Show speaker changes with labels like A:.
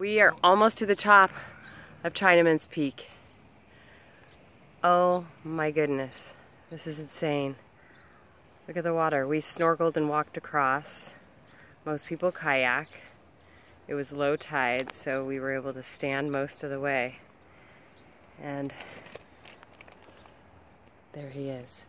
A: We are almost to the top of Chinaman's Peak. Oh my goodness, this is insane. Look at the water. We snorkeled and walked across. Most people kayak. It was low tide, so we were able to stand most of the way. And there he is.